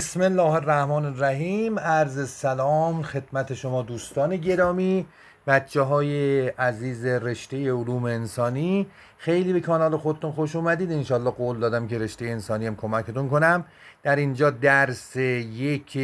بسم الله الرحمن الرحیم. عرض سلام خدمت شما دوستان گرامی بچه های عزیز رشته علوم انسانی. خیلی به کانال خودتون خوش اومدید. انشالله قول دادم که رشته انسانی هم کمکتون کنم. در اینجا درس یک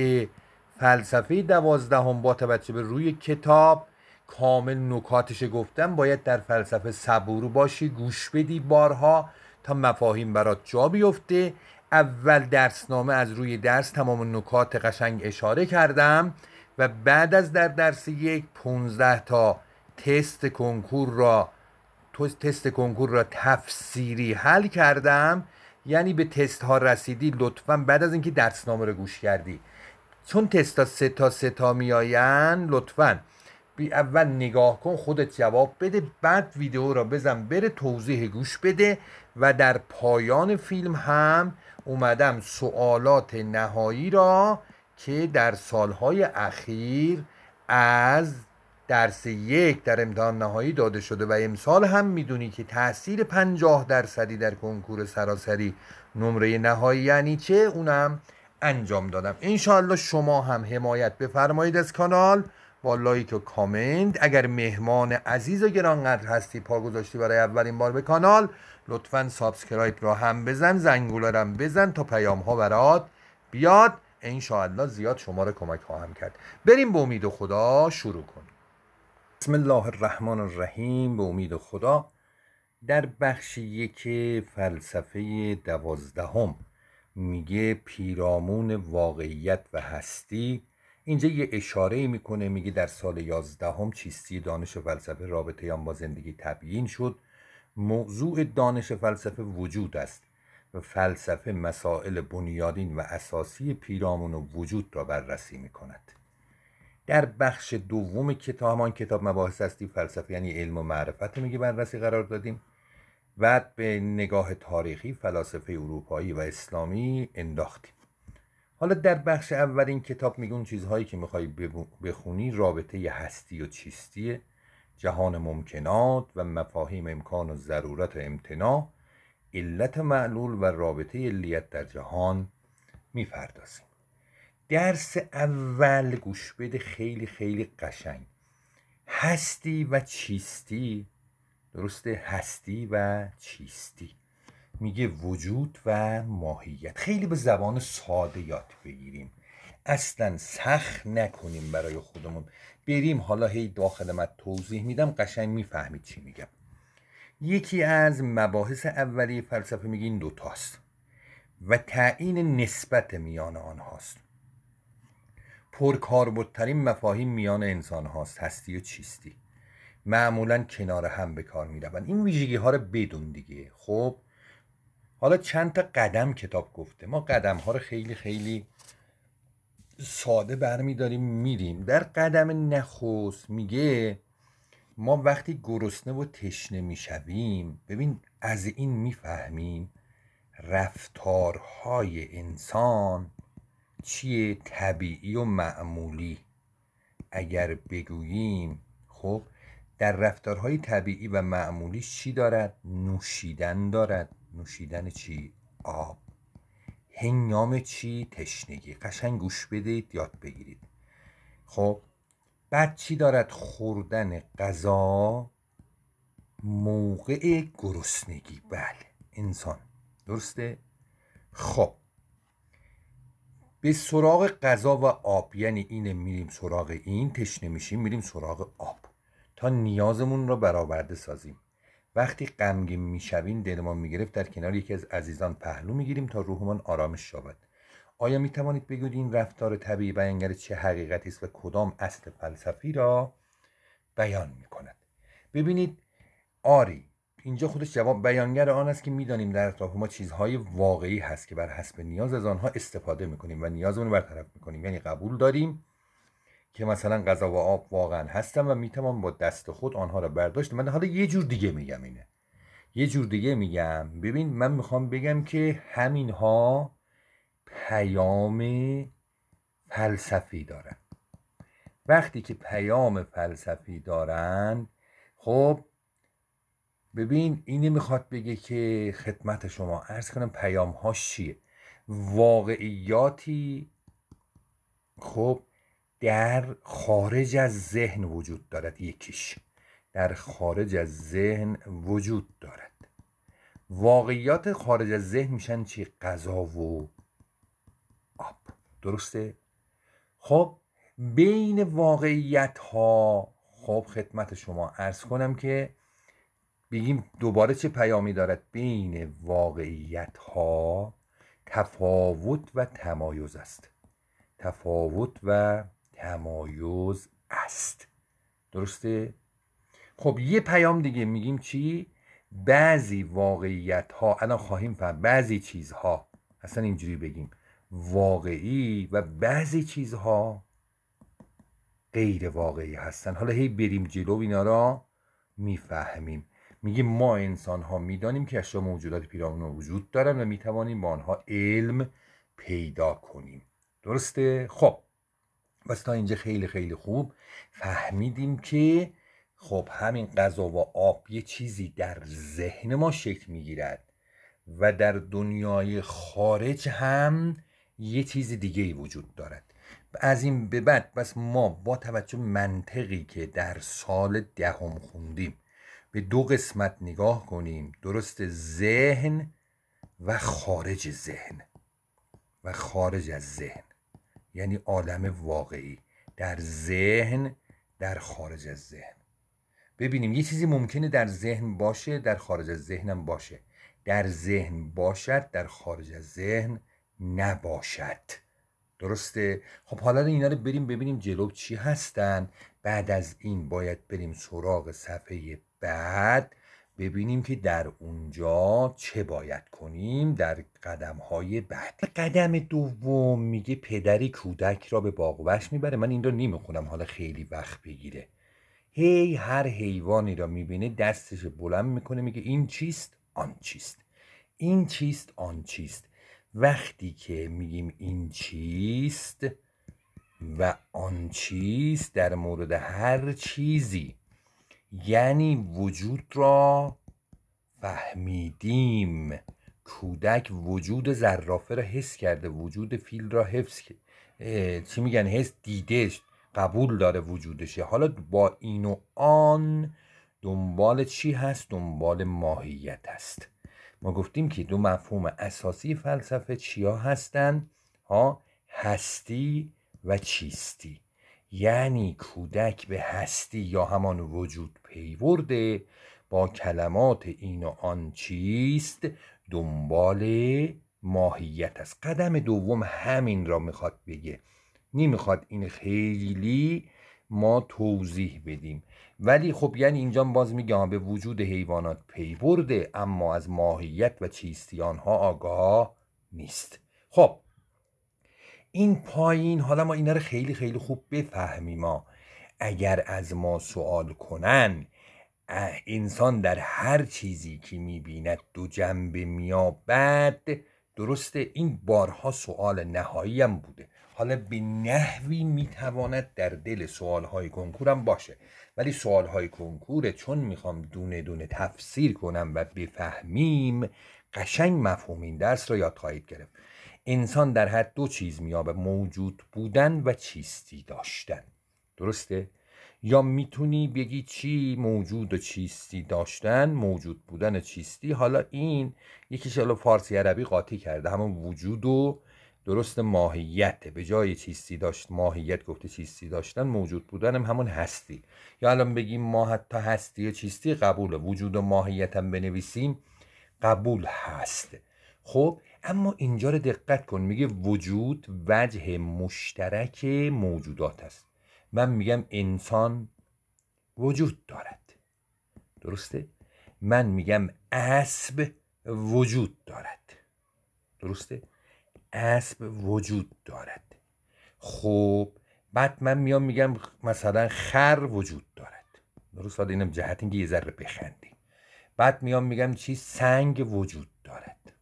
فلسفه دوازدهم با توجه به روی کتاب. کامل نکاتش گفتم. باید در فلسفه صبور باشی گوش بدی بارها تا مفاهیم برات جا بیفته. اول درسنامه از روی درس تمام نکات قشنگ اشاره کردم و بعد از در درس یک 15 تا تست کنکور را تست کنکور را تفسیری حل کردم. یعنی به تست ها رسیدی لطفا بعد از اینکه درسنامه رو گوش کردی. چون تست ها سه تا سه تا میآین لطفا بی اول نگاه کن خودت جواب بده بعد ویدیو را بزن بره توضیح گوش بده و در پایان فیلم هم اومدم سوالات نهایی را که در سالهای اخیر از درس یک در امتحان نهایی داده شده و امسال هم می‌دونی که تاثیر پنجاه درصدی در کنکور سراسری نمره نهایی یعنی چه؟ اونم انجام دادم. انشاءالله شما هم حمایت بفرمایید از کانال. با لایک و کامنت. اگر مهمان عزیز و گرانقدر هستی پا گذاشتی برای اولین بار به کانال لطفا سابسکرایب را هم بزن زنگوله را هم بزن تا پیام ها برات بیاد. انشاءالله زیاد شما را کمک خواهم کرد. بریم به امید خدا شروع کنیم. بسم الله الرحمن الرحیم. به امید خدا. در بخش یک فلسفه دوازدهم میگه پیرامون واقعیت و هستی. اینجا یه اشاره می‌کنه میگه در سال یازدهم چیستی دانش و فلسفه رابطه با زندگی تبیین شد. موضوع دانش فلسفه وجود است و فلسفه مسائل بنیادین و اساسی پیرامون و وجود را بررسی می کند در بخش دوم کتاب همان کتاب مباحث هستی فلسفه یعنی علم و معرفت میگه بررسی قرار دادیم بعد به نگاه تاریخی فلاسفه اروپایی و اسلامی انداختیم. حالا در بخش اول این کتاب میگون چیزهایی که می‌خوای بخونی رابطه هستی و چیستی جهان ممکنات و مفاهیم امکان و ضرورت و امتناع علت معلول و رابطه علیت در جهان می‌پردازیم. درس اول گوش بده خیلی خیلی قشنگ. هستی و چیستی درسته؟ هستی و چیستی. میگه وجود و ماهیت. خیلی به زبان ساده یاد بگیریم. اصلا سخت نکنیم برای خودمون. بریم. حالا هی داخل من توضیح میدم قشنگ می‌فهمید چی میگم. یکی از مباحث اولیه فلسفه میگه این دوتاست و تعیین نسبت میان آنهاست. پرکاربردترین مفاهیم میان انسان هاست. هستی و چیستی. معمولا کنار هم به کار می‌روند. این ویژگی ها رو بدون دیگه. خب؟ حالا چند تا قدم کتاب گفته. ما قدم ها رو خیلی خیلی ساده برمیداریم میریم. در قدم نخست میگه ما وقتی گرسنه و تشنه می‌شویم ببین از این می‌فهمیم رفتارهای انسان چیه طبیعی و معمولی. اگر بگوییم خب در رفتارهای طبیعی و معمولی چی دارد؟ نوشیدن دارد. نوشیدن چی؟ آب. هنگام چی تشنگی؟ قشنگ گوش بدید یاد بگیرید. خب بعد چی دارد خوردن غذا؟ موقع گرسنگی. بله انسان. درسته؟ خب. به سراغ غذا و آب یعنی اینه میریم سراغ این تشنه میشیم میریم سراغ آب. تا نیازمون رو برآورده سازیم. وقتی غمگین می‌شویم دلمان می‌گرفت در کنار یکی از عزیزان پهلو می‌گیریم تا روحمان آرامش یابد. آیا می توانید بگویید این رفتار طبیعی بیانگر چه حقیقتی است و کدام اصل فلسفی را بیان می کند ببینید آری اینجا خودش جواب بیانگر آن است که می‌دانیم در اطراف ما چیزهای واقعی هست که بر حسب نیاز از آنها استفاده می‌کنیم و نیازمون برطرف می‌کنیم. یعنی قبول داریم که مثلا غذا و آب واقعا هستن و می‌توان با دست خود آنها را برداشت. من حالا یه جور دیگه میگم اینه. یه جور دیگه میگم. ببین من می‌خوام بگم که همین ها پیام فلسفی دارن. وقتی که پیام فلسفی دارن خب ببین اینی می‌خواد بگه که خدمت شما ارز کنم پیام ها چیه؟ واقعیاتی خب در خارج از ذهن وجود دارد یکیش. در خارج از ذهن وجود دارد. واقعیات خارج از ذهن میشن چی؟ غذا و آب. درسته؟ خب بین واقعیت ها خب خدمت شما ارز کنم که بگیم دوباره چه پیامی دارد؟ بین واقعیت ها تفاوت و تمایز است. تفاوت و تمایز است. درسته؟ خب یه پیام دیگه میگیم چی؟ بعضی واقعیت ها الان خواهیم فهم بعضی چیزها اصلا اینجوری بگیم واقعی و بعضی چیزها غیر واقعی هستن. حالا هی بریم جلو اینا را می‌فهمیم. میگیم ما انسان ها می‌دانیم که اشیا موجودات پیرامون وجود دارن و می‌توانیم با آنها علم پیدا کنیم. درسته؟ خب بس تا اینجا خیلی خیلی خوب فهمیدیم که خب همین غذا و آب یه چیزی در ذهن ما شکل می‌گیرد و در دنیای خارج هم یه چیز دیگه ای وجود دارد. از این به بعد بس ما با توجه منطقی که در سال دهم خوندیم به دو قسمت نگاه کنیم درست ذهن و خارج ذهن و خارج از ذهن. یعنی عالم واقعی. در ذهن در خارج از ذهن. ببینیم یه چیزی ممکنه در ذهن باشه در خارج از ذهنم باشه. در ذهن باشد در خارج از ذهن نباشد. درسته؟ خب حالا اینا رو بریم ببینیم جلو چی هستن. بعد از این باید بریم سراغ صفحه بعد. ببینیم که در اونجا چه باید کنیم در قدم های بعد قدم دوم میگه پدری کودک را به باغوش می‌بره. من این رو نمی‌خونم حالا خیلی وقت بگیره. هی هر حیوانی را می‌بینه دستش بلند می‌کنه میگه این چیست؟ آن چیست. این چیست؟ آن چیست. وقتی که میگیم این چیست و آن چیست در مورد هر چیزی یعنی وجود را فهمیدیم. کودک وجود زرافه را حس کرده وجود فیل را حفظ چی میگن؟ حس دیدش قبول داره وجودشه. حالا با این و آن دنبال چی هست؟ دنبال ماهیت هست. ما گفتیم که دو مفهوم اساسی فلسفه چیا هستند ها هستی و چیستی. یعنی کودک به هستی یا همان وجود پیورده با کلمات این و آن چیست؟ دنبال ماهیت است. قدم دوم همین را می‌خواد بگه. نمی‌خواد این خیلی ما توضیح بدیم. ولی خب یعنی اینجا باز میگم به وجود حیوانات پی برده اما از ماهیت و چیستی آنها آگاه نیست. خب این پایین حالا ما اینا رو خیلی خیلی خوب بفهمیم ما اگر از ما سوال کنن انسان در هر چیزی که می‌بیند دو جنبه میابد درسته این بارها سوال نهایی هم بوده. حالا به نحوی می‌تواند در دل سوالهای کنکورم باشه. ولی سوالهای کنکوره چون می‌خوام دونه دونه تفسیر کنم و بفهمیم قشنگ مفهوم این درس را یاد خواهید گرفت. انسان در هر دو چیز میابه موجود بودن و چیستی داشتن. درسته؟ یا می‌تونی بگی چی موجود و چیستی داشتن موجود بودن چیستی؟ حالا این یکیش حالا فارسی عربی قاطی کرده همون وجود و درست ماهیت. به جای چیستی داشت ماهیت گفته چیستی داشتن موجود بودن هم همون هستی. یا الان بگیم ما حتی هستی و چیستی قبول وجود و ماهیت هم بنویسیم قبول هست. خب اما اینجا رو دقت کن. میگه وجود وجه مشترک موجودات است. من میگم انسان وجود دارد. درسته؟ من میگم اسب وجود دارد. درسته؟ اسب وجود دارد. خب بعد من میام میگم مثلا خر وجود دارد. درست؟ حالا اینم جهت اینکه یه ذره بخندیم. بعد میام میگم چی؟ سنگ وجود دارد.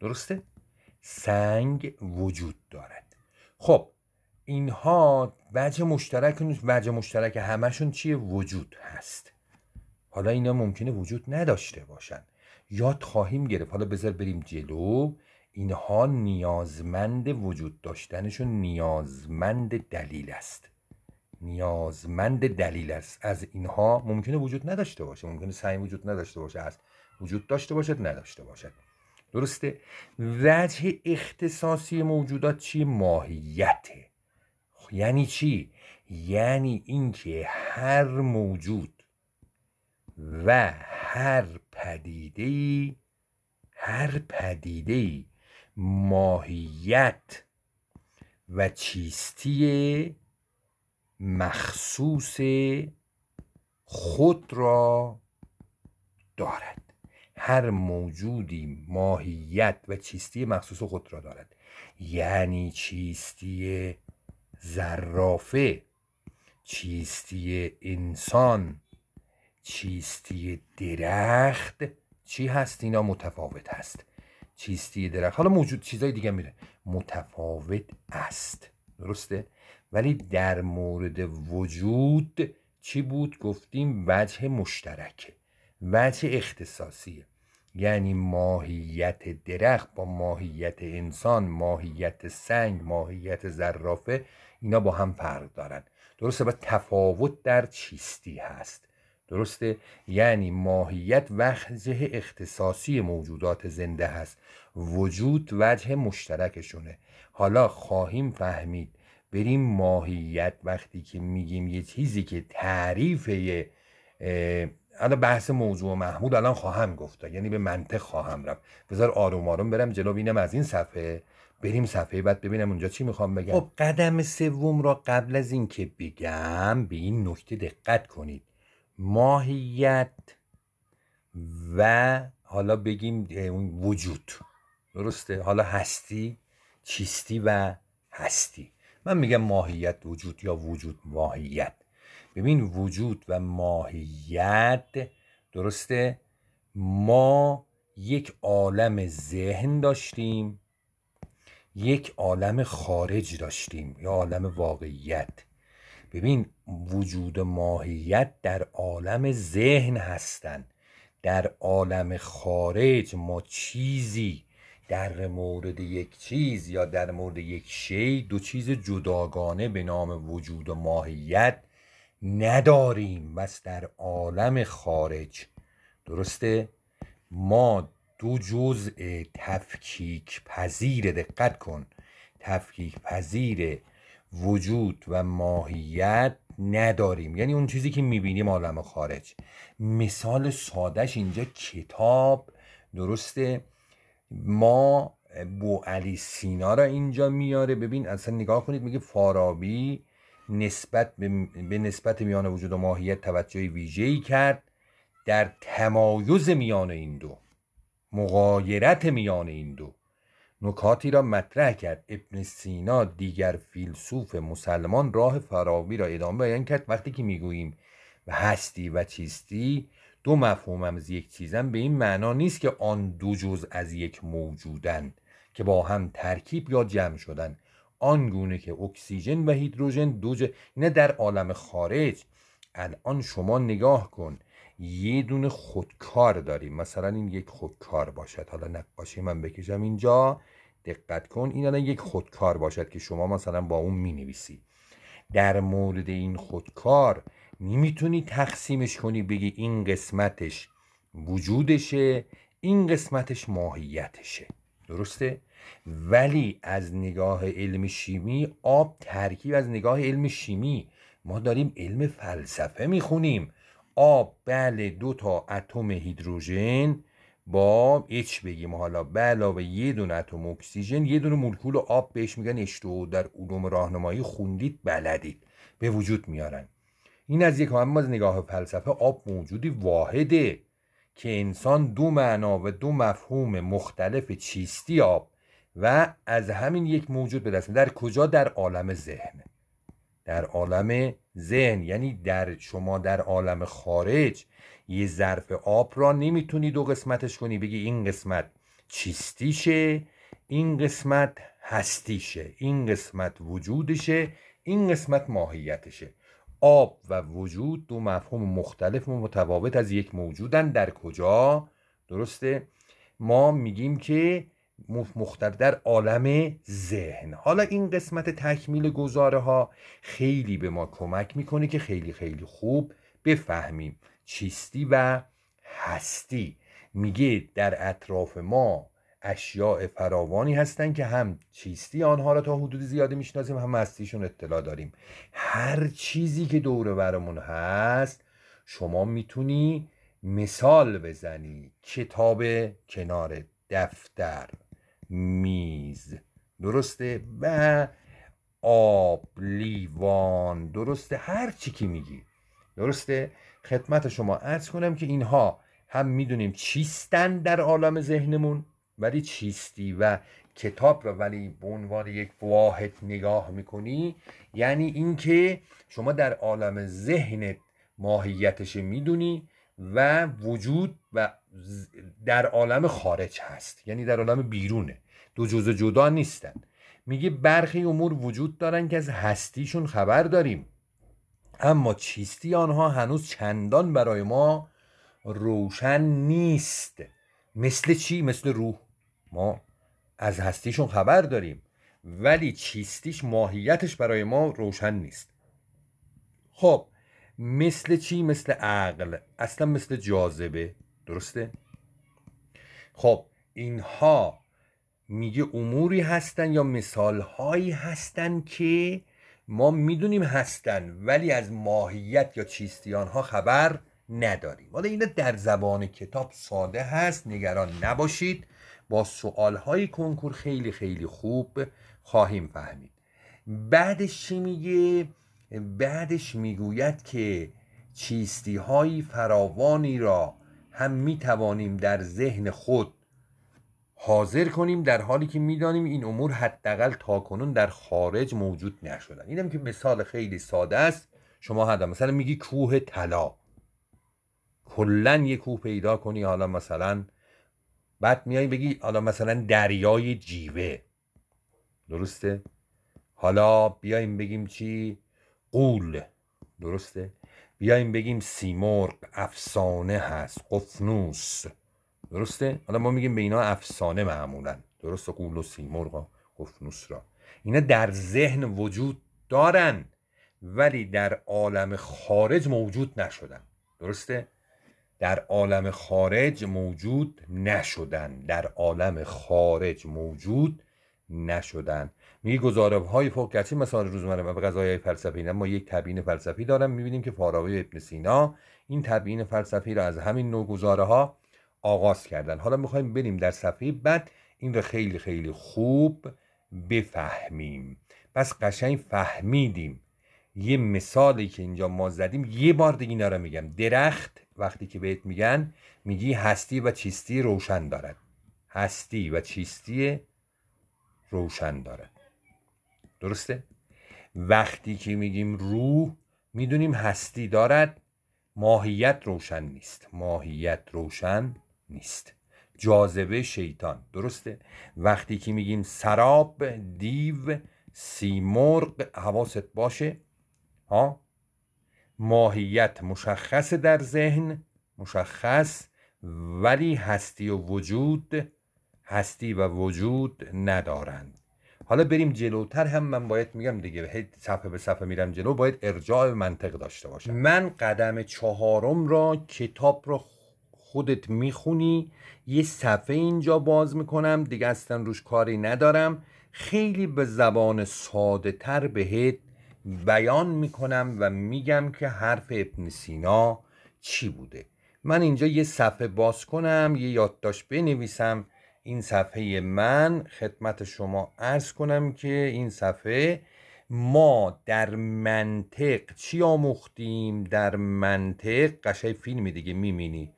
درسته؟ سنگ وجود دارد. خب اینها وجه مشترک وجه مشترک همشون چیه؟ وجود هست. حالا اینا ممکنه وجود نداشته باشن. یاد خواهیم گرفت. حالا بذار بریم جلو. اینها نیازمند وجود داشتنشون نیازمند دلیل است. نیازمند دلیل است. از اینها ممکنه وجود نداشته باشه. ممکنه سعی وجود نداشته باشه. از وجود داشته باشد نداشته باشد درسته؟ وجه اختصاصی موجودات چی ماهیته یعنی چی؟ یعنی اینکه هر موجود و هر پدیده هر پدیده ماهیت و چیستی مخصوص خود را دارد. هر موجودی ماهیت و چیستی مخصوص خود را دارد. یعنی چیستی زرافه. چیستی انسان چیستی درخت. چی هست؟ اینا متفاوت هست. چیستی درخت. حالا موجود چیزای دیگه میره متفاوت است. درسته؟ ولی در مورد وجود چی بود؟ گفتیم وجه مشترکه وجه اختصاصیه یعنی ماهیت درخت با ماهیت انسان ماهیت سنگ ماهیت زرافه اینا با هم فرق دارن. درسته و تفاوت در چیستی هست. درسته؟ یعنی ماهیت وجه اختصاصی موجودات زنده هست. وجود وجه مشترکشونه. حالا خواهیم فهمید. بریم ماهیت. وقتی که میگیم یه چیزی که تعریف الان بحث موضوع محمود الان خواهم گفت. یعنی به منطق خواهم رفت. بذار آروم آروم برم جلو بینم از این صفحه. بریم صفحه بعد ببینم اونجا چی می‌خوام بگم. خب قدم سوم را قبل از اینکه بگم به این نکته دقت کنید. ماهیت و حالا بگیم وجود. درسته؟ حالا هستی چیستی و هستی. من میگم ماهیت وجود یا وجود ماهیت. ببین وجود و ماهیت درسته؟ ما یک عالم ذهن داشتیم. یک عالم خارج داشتیم یا عالم واقعیت. ببین وجود ماهیت در عالم ذهن هستند در عالم خارج ما چیزی در مورد یک چیز یا در مورد یک شی دو چیز جداگانه به نام وجود و ماهیت نداریم. بس در عالم خارج. درسته؟ ما دو جزء تفکیک پذیر دقت کن. تفکیک پذیر وجود و ماهیت نداریم. یعنی اون چیزی که می‌بینیم عالم خارج. مثال سادش اینجا کتاب درسته؟ ما بو علی سینا را اینجا میاره. ببین اصلا نگاه کنید میگه فارابی نسبت به, نسبت میان وجود و ماهیت توجه ویژه‌ای کرد. در تمایز میان این دو. مغایرت میان این دو. نکاتی را مطرح کرد. ابن سینا دیگر فیلسوف مسلمان راه فراوی را ادامه بیان کرد وقتی که می‌گوییم و هستی و چیستی دو مفهوم از یک چیزن. به این معنا نیست که آن دو جز از یک موجودن که با هم ترکیب یا جمع شدن. آنگونه که اکسیژن و هیدروژن دو ج... اینه در عالم خارج. الان شما نگاه کن. یه دونه خودکار داریم. مثلا این یک خودکار باشد. حالا نقاشی من بکشم اینجا. دقت کن. این الان یک خودکار باشد که شما مثلا با اون می نویسی در مورد این خودکار نمی‌تونی تقسیمش کنی بگی این قسمتش وجودشه این قسمتش ماهیتشه. درسته؟ ولی از نگاه علم شیمی آب ترکیب از نگاه علم شیمی. ما داریم علم فلسفه می‌خونیم. آب بله دو تا اتم هیدروژن با H بگیم. حالا به علاوه یه دونه اتم اکسیژن یه دونه مولکول آب بهش میگن اشتو در علوم راهنمایی خوندید بلدید. به وجود میارن. این از یک هم از نگاه فلسفه آب موجودی واحده که انسان دو معنا و دو مفهوم مختلف چیستی آب و از همین یک موجود به دست در کجا؟ در عالم ذهن. در عالم ذهن یعنی در شما در عالم خارج یه ظرف آب را نمی‌تونی دو قسمتش کنی بگی این قسمت چیستیشه این قسمت هستیشه این قسمت وجودشه این قسمت ماهیتشه. آب و وجود دو مفهوم مختلف و متفاوت از یک موجودن. در کجا؟ درسته. ما میگیم که مختلف در عالم ذهن. حالا این قسمت تکمیل گزاره ها خیلی به ما کمک می‌کنه که خیلی خیلی خوب بفهمیم چیستی و هستی. میگه در اطراف ما اشیاء فراوانی هستند که هم چیستی آنها را تا حدود زیادی می‌شناسیم هم هستیشون اطلاع داریم. هر چیزی که دور برمون هست شما می‌تونی مثال بزنی. کتاب کنار دفتر. میز. درسته؟ و آب لیوان. درسته؟ هر چی که میگی. درسته؟ خدمت شما. ارز کنم که اینها هم می‌دونیم چیستن در عالم ذهنمون ولی چیستی و کتاب را ولی به عنوان یک واحد نگاه می‌کنی یعنی اینکه شما در عالم ذهنت ماهیتش می‌دونی و وجود و در عالم خارج هست. یعنی در عالم بیرونه. دو جزء جدا نیستن. میگه برخی امور وجود دارن که از هستیشون خبر داریم. اما چیستی آنها هنوز چندان برای ما روشن نیست. مثل چی؟ مثل روح. ما از هستیشون خبر داریم. ولی چیستیش ماهیتش برای ما روشن نیست. خب مثل چی؟ مثل عقل. اصلا مثل جاذبه. درسته؟ خب اینها میگه اموری هستن یا مثالهایی هستن که ما می‌دونیم هستن ولی از ماهیت یا چیستی آنها خبر نداریم. حالا اینا در زبان کتاب ساده هست نگران نباشید. با سوالهای کنکور خیلی خیلی خوب خواهیم فهمید. بعدش چی میگه؟ بعدش می‌گوید که چیستی های فراوانی را هم می‌توانیم در ذهن خود حاضر کنیم در حالی که می‌دانیم این امور حداقل تاکنون در خارج موجود نشدن. اینم که مثال خیلی ساده است. شما حدا مثلا میگی کوه طلا. کلا یه کوه پیدا کنی حالا مثلا بعد میای بگی حالا مثلا دریای جیوه. درسته؟ حالا بیایم بگیم چی؟ قول. درسته؟ بیایم بگیم سیمرغ افسانه هست قفنوس. درسته؟ حالا ما میگیم به اینا افسانه معمولا. درسته قول و سیمرغ و قفنوس را. اینا در ذهن وجود دارن ولی در عالم خارج موجود نشدن. درسته؟ در عالم خارج موجود نشدن. در عالم خارج موجود نشدن. میگه گزاره های فوقیتی مثلا روزمره و غذای فلسفی ما یک تبیین فلسفی دارم. می‌بینیم که فاراوی ابن سینا این تبیین فلسفی را از همین نوع گزاره ها آغاز کردن. حالا می‌خوایم بریم در صفحه بعد این رو خیلی خیلی خوب بفهمیم. پس قشنگ فهمیدیم. یه مثالی که اینجا ما زدیم یه بار دیگه اینا رو میگم. درخت وقتی که بهت میگن میگی هستی و چیستی روشن دارد. هستی و چیستی روشن دارد. درسته؟ وقتی که میگیم روح می‌دونیم هستی دارد ماهیت روشن نیست. ماهیت روشن نیست. جاذبه شیطان. درسته؟ وقتی که میگیم سراب دیو سیمرغ حواست باشه ها؟ ماهیت مشخص در ذهن مشخص ولی هستی و وجود هستی و وجود ندارند. حالا بریم جلوتر هم من باید میگم دیگه صفحه به صفحه میرم جلو باید ارجاع منطق داشته باشم. من قدم چهارم را کتاب را خودت می‌خونی یه صفحه اینجا باز می‌کنم دیگه اصلا روش کاری ندارم. خیلی به زبان ساده تر بهت بیان می‌کنم و میگم که حرف ابن سینا چی بوده. من اینجا یه صفحه باز کنم یه یادداشت بنویسم این صفحه من خدمت شما ارز کنم که این صفحه ما در منطق چی آموختیم؟ در منطق قشای فیلمی دیگه می‌بینی.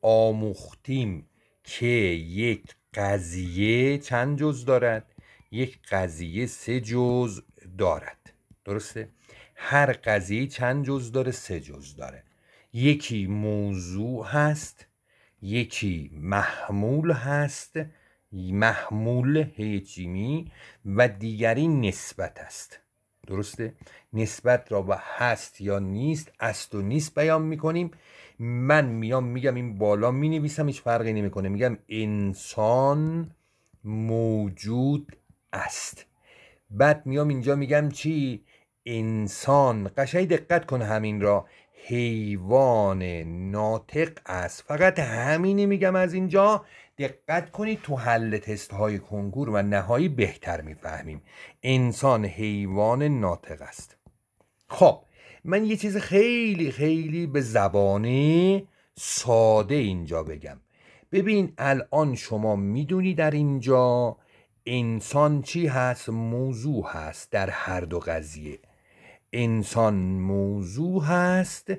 آموختیم که یک قضیه چند جز دارد؟ یک قضیه سه جز دارد. درسته؟ هر قضیه چند جز داره؟ سه جز داره. یکی موضوع هست یکی محمول هست محمول هیجیمی و دیگری نسبت است. درسته؟ نسبت را با هست یا نیست است و نیست بیان می‌کنیم. من میام میگم این بالا می‌نویسم هیچ فرقی نمی‌کنه. میگم انسان موجود است. بعد میام اینجا میگم چی؟ انسان. قشنگ دقت کن همین را. حیوان ناطق است. فقط همینی میگم از اینجا. دقت کنید تو حل تست های کنکور و نهایی بهتر می‌فهمیم. انسان حیوان ناطق است. خب من یه چیز خیلی خیلی به زبانه ساده اینجا بگم. ببین الان شما می‌دونی در اینجا انسان چی هست؟ موضوع هست در هر دو قضیه. انسان موضوع هست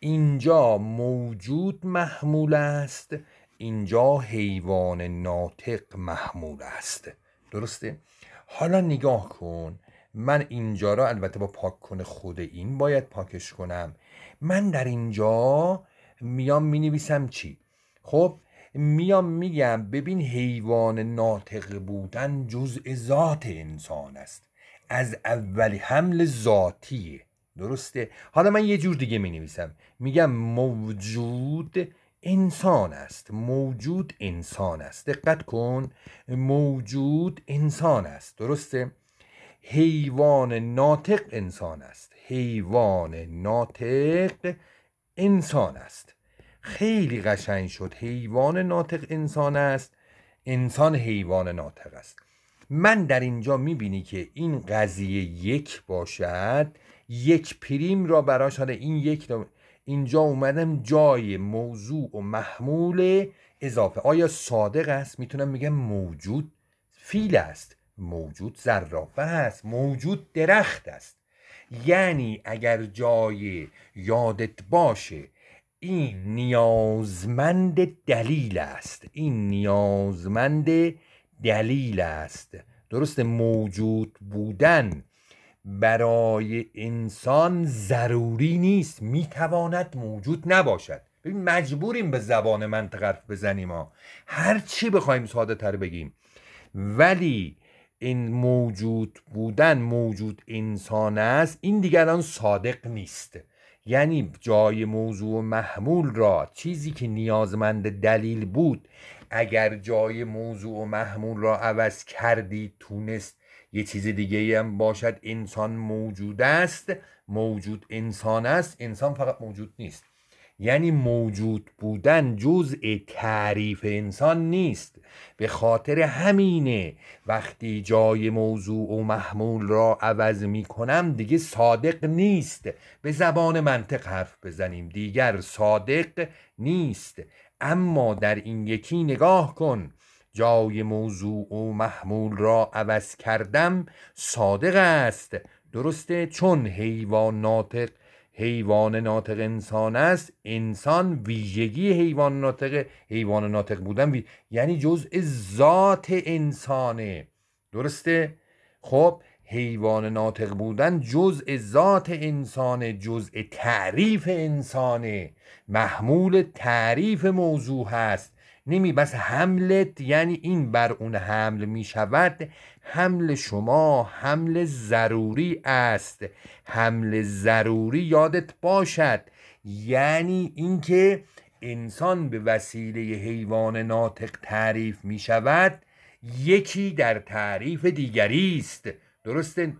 اینجا موجود محمول است اینجا حیوان ناطق محمول است درسته؟ حالا نگاه کن من اینجا را البته با پاک کنه خود این باید پاکش کنم من در اینجا میام می نویسم چی؟ خب میام میگم ببین حیوان ناطق بودن جزء ذات انسان است از اول حمل ذاتیه. درسته؟ حالا من یه جور دیگه می نویسم میگم موجود انسان است. موجود انسان است. دقت کن. موجود انسان است. درسته؟ حیوان ناطق انسان است. حیوان ناطق انسان است. خیلی قشنگ شد. حیوان ناطق انسان است. انسان حیوان ناطق است. من در اینجا می‌بینی که این قضیه یک باشد یک پریم را براش حالا این یک اینجا اومدم جای موضوع و محمول اضافه. آیا صادق است؟ می‌تونم میگم موجود فیل است موجود زرافه است موجود درخت است. یعنی اگر جای یادت باشه این نیازمند دلیل است. این نیازمند دلیل است. درست موجود بودن برای انسان ضروری نیست. می‌تواند موجود نباشد. ببین مجبوریم به زبان منطق حرف بزنیم ها. هر چی بخوایم ساده تر بگیم. ولی این موجود بودن موجود انسان است. این دیگران صادق نیست. یعنی جای موضوع محمول را چیزی که نیازمند دلیل بود اگر جای موضوع و محمول را عوض کردی تونست یه چیز دیگه هم باشد. انسان موجود است. موجود انسان است. انسان فقط موجود نیست. یعنی موجود بودن جزء تعریف انسان نیست. به خاطر همینه وقتی جای موضوع و محمول را عوض می کنم دیگه صادق نیست. به زبان منطق حرف بزنیم. دیگر صادق نیست. اما در این یکی نگاه کن. جای موضوع و محمول را عوض کردم صادق است. درسته چون حیوان ناطق حیوان ناطق انسان است. انسان ویژگی حیوان ناطق حیوان ناطق بودن وی... یعنی جزء ذات انسانه. درسته؟ خب حیوان ناطق بودن جزء ذات انسان جزء تعریف انسانه محمول تعریف موضوع هست. نمی بس حملت یعنی این بر اون حمل می شود. حمل شما حمل ضروری است. حمل ضروری یادت باشد. یعنی اینکه انسان به وسیله حیوان ناطق تعریف می شود یکی در تعریف دیگری است. درسته.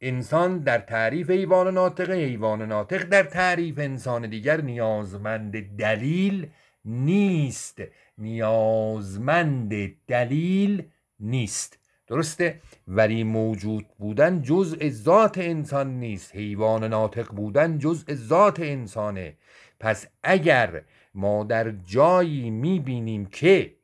انسان در تعریف حیوان ناطق حیوان ناطق در تعریف انسان دیگر نیازمند دلیل نیست. نیازمند دلیل نیست. درسته؟ ولی موجود بودن جزء ذات انسان نیست. حیوان ناطق بودن جزء ذات انسانه. پس اگر ما در جایی می‌بینیم که